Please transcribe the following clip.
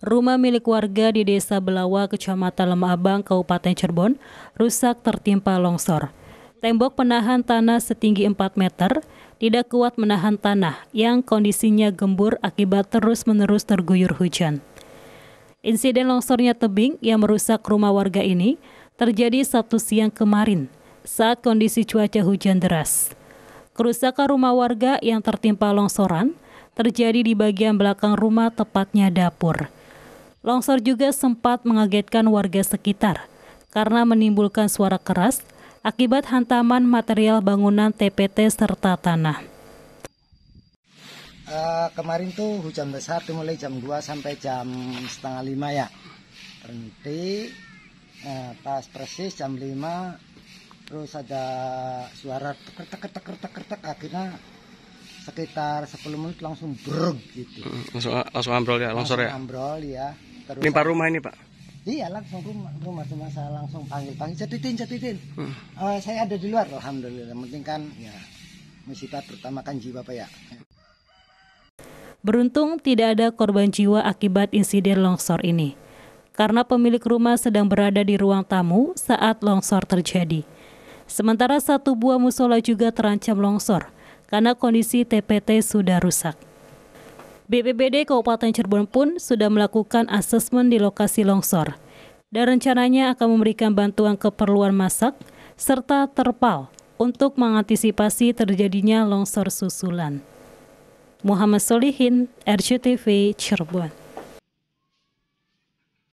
Rumah milik warga di Desa Belawa, Kecamatan Lemah Abang, Kabupaten Cirebon, rusak tertimpa longsor. Tembok penahan tanah setinggi 4 meter tidak kuat menahan tanah yang kondisinya gembur akibat terus-menerus terguyur hujan. Insiden longsornya tebing yang merusak rumah warga ini terjadi Sabtu siang kemarin saat kondisi cuaca hujan deras. Kerusakan rumah warga yang tertimpa longsoran terjadi di bagian belakang rumah tepatnya dapur. Longsor juga sempat mengagetkan warga sekitar karena menimbulkan suara keras akibat hantaman material bangunan TPT serta tanah. Uh, kemarin tuh hujan besar tuh mulai jam 2 sampai jam setengah lima ya. Berhenti uh, pas persis jam 5 terus ada suara teker teker teker teker teker akhirnya sekitar 10 menit langsung brug gitu. Langsung langsung ambrol ya longsor ya? Ambrol ya Terus Nimpa rumah ini pak? Iya langsung rumah rumah cuma saya langsung panggil panggil jaditin jaditin. Hmm. Uh, saya ada di luar alhamdulillah. Penting kan ya musibah pertama kan jiwa pak ya. Beruntung tidak ada korban jiwa akibat insiden longsor ini. Karena pemilik rumah sedang berada di ruang tamu saat longsor terjadi. Sementara satu buah musola juga terancam longsor karena kondisi TPT sudah rusak. BPBD Kabupaten Cirebon pun sudah melakukan asesmen di lokasi longsor dan rencananya akan memberikan bantuan keperluan masak serta terpal untuk mengantisipasi terjadinya longsor susulan. Muhammad Solihin, RCTV Cirebon.